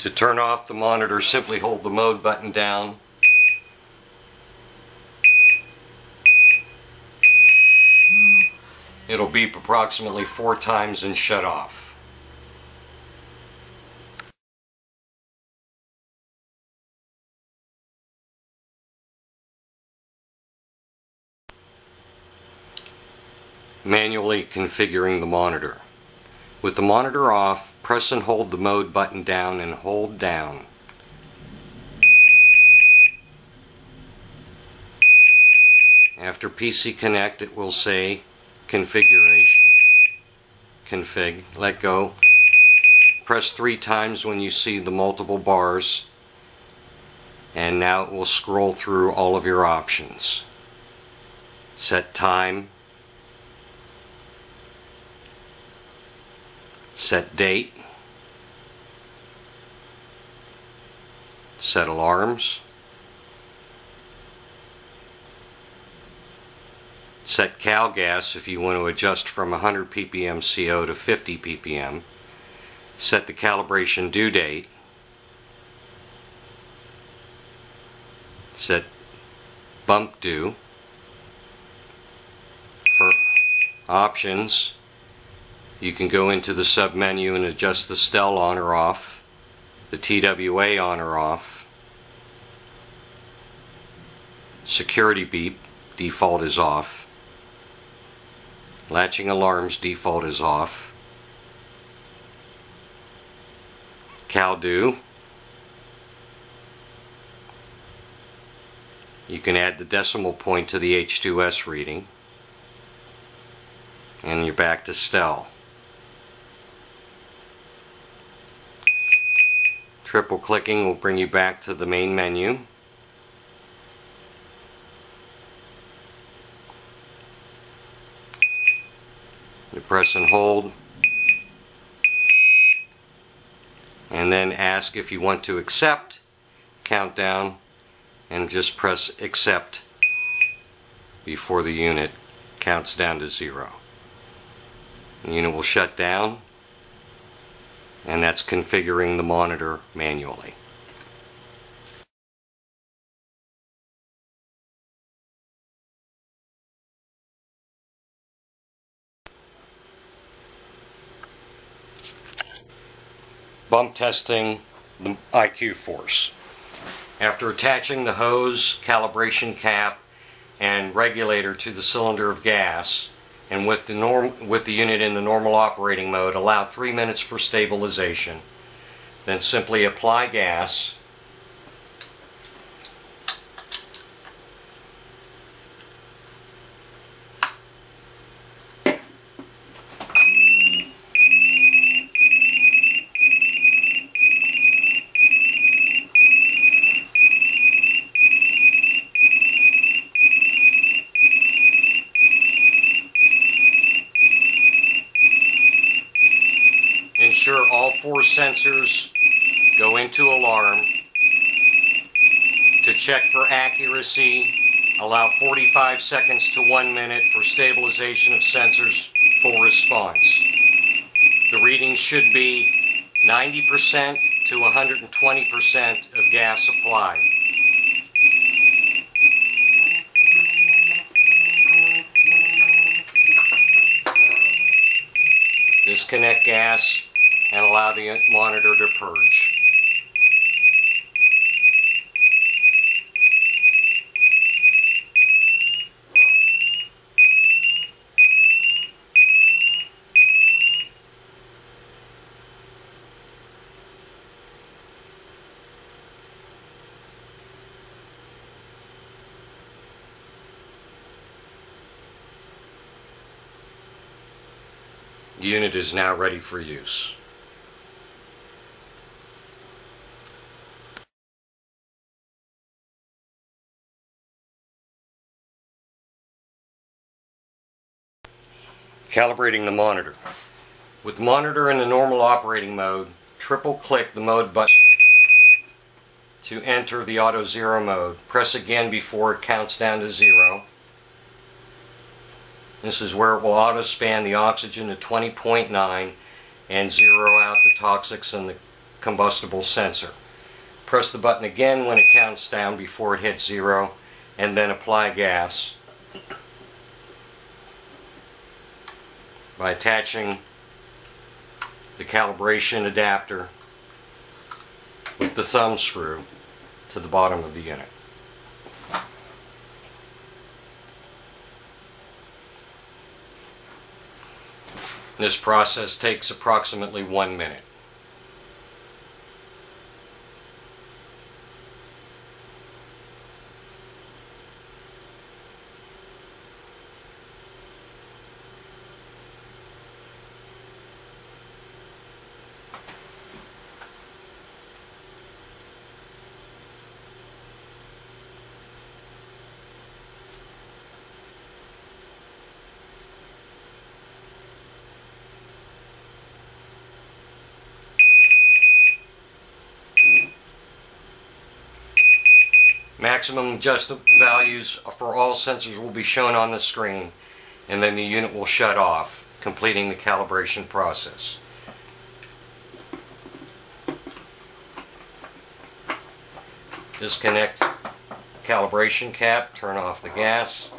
To turn off the monitor, simply hold the mode button down. It'll beep approximately four times and shut off. Manually configuring the monitor. With the monitor off, press and hold the mode button down and hold down. After PC Connect, it will say configuration. Config. Let go. Press three times when you see the multiple bars. And now it will scroll through all of your options. Set time. Set date. Set alarms. Set cal gas if you want to adjust from 100 ppm CO to 50 ppm. Set the calibration due date. Set bump due. For options, you can go into the submenu and adjust the STEL on or off, the TWA on or off, security beep, default is off, latching alarms, default is off, cal due, you can add the decimal point to the H2S reading, and you're back to STEL. Triple clicking will bring you back to the main menu. You press and hold and then ask if you want to accept countdown and just press accept before the unit counts down to zero. The unit will shut down and that's configuring the monitor manually. Bump testing the IQ force. After attaching the hose, calibration cap, and regulator to the cylinder of gas, and with the, norm, with the unit in the normal operating mode, allow three minutes for stabilization. Then simply apply gas. Sensors go into alarm. To check for accuracy, allow 45 seconds to one minute for stabilization of sensors full response. The reading should be 90% to 120% of gas applied. Disconnect gas and allow the monitor to purge. The unit is now ready for use. Calibrating the monitor. With the monitor in the normal operating mode, triple click the mode button to enter the auto zero mode. Press again before it counts down to zero. This is where it will auto span the oxygen to 20.9 and zero out the toxics and the combustible sensor. Press the button again when it counts down before it hits zero and then apply gas by attaching the calibration adapter with the thumb screw to the bottom of the unit. This process takes approximately one minute. Maximum adjustable values for all sensors will be shown on the screen and then the unit will shut off, completing the calibration process. Disconnect calibration cap, turn off the gas,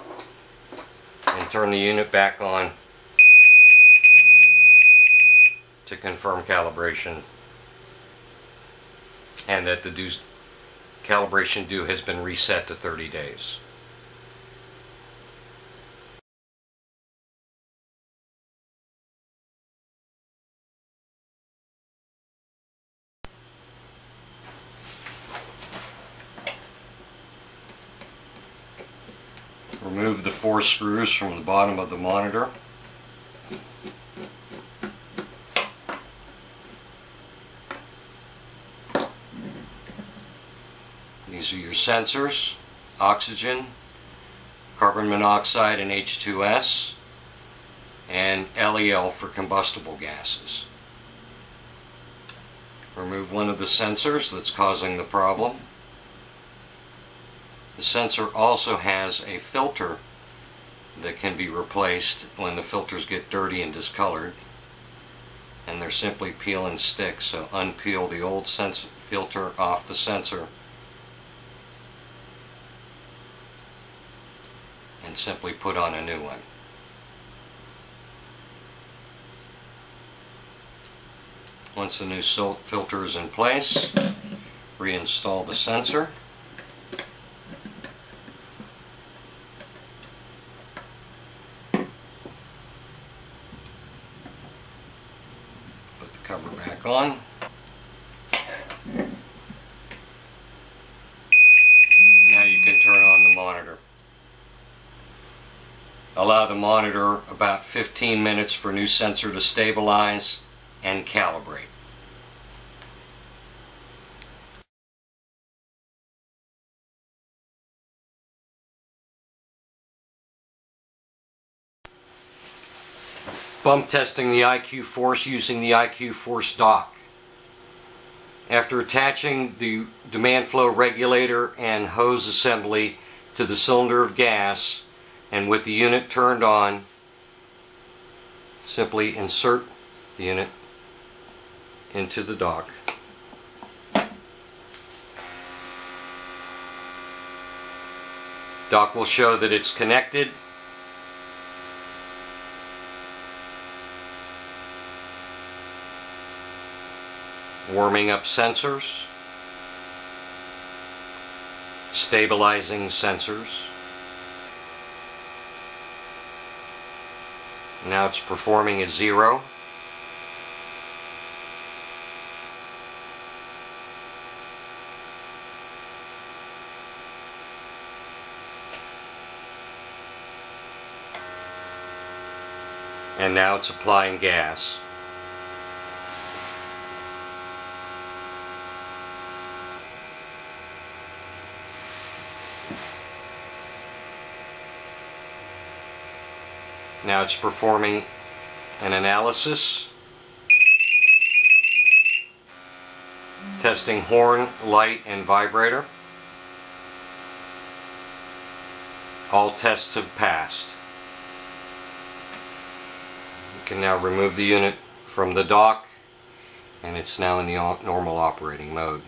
and turn the unit back on to confirm calibration and that the calibration due has been reset to 30 days. Remove the four screws from the bottom of the monitor. These are your sensors, oxygen, carbon monoxide and H2S, and LEL for combustible gases. Remove one of the sensors that's causing the problem. The sensor also has a filter that can be replaced when the filters get dirty and discolored and they're simply peel and stick so unpeel the old filter off the sensor and simply put on a new one. Once the new filter is in place, reinstall the sensor. Put the cover back on. Now you can turn on the monitor. Allow the monitor about 15 minutes for new sensor to stabilize and calibrate. Bump testing the IQ Force using the IQ Force dock. After attaching the demand flow regulator and hose assembly to the cylinder of gas, and with the unit turned on simply insert the unit into the dock. Dock will show that it's connected. Warming up sensors. Stabilizing sensors Now it's performing at zero. And now it's applying gas. Now it's performing an analysis, testing horn, light, and vibrator. All tests have passed. You can now remove the unit from the dock and it's now in the normal operating mode.